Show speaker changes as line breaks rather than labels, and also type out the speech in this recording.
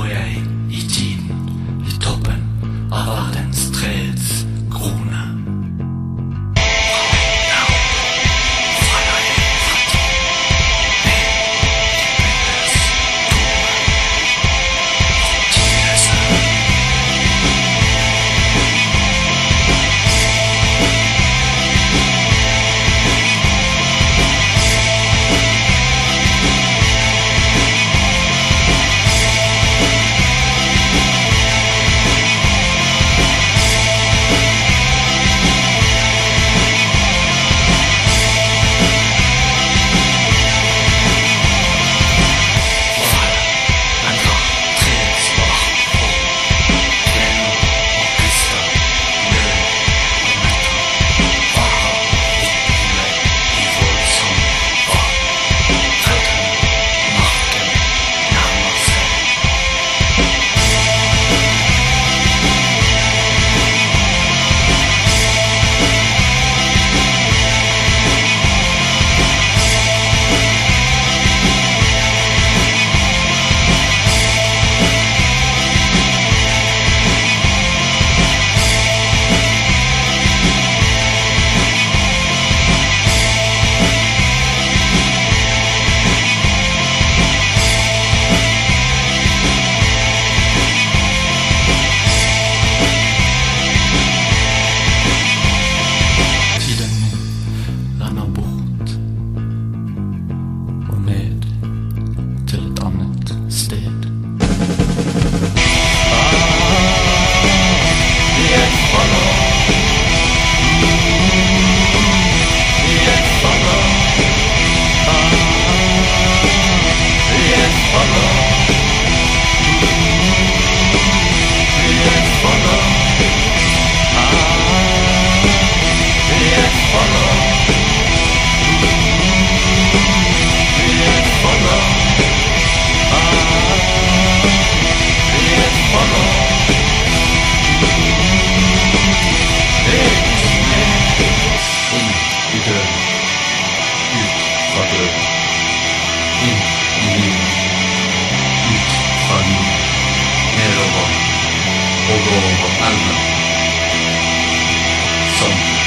går jeg i tiden, i toppen av verdens tred. poco altas. Son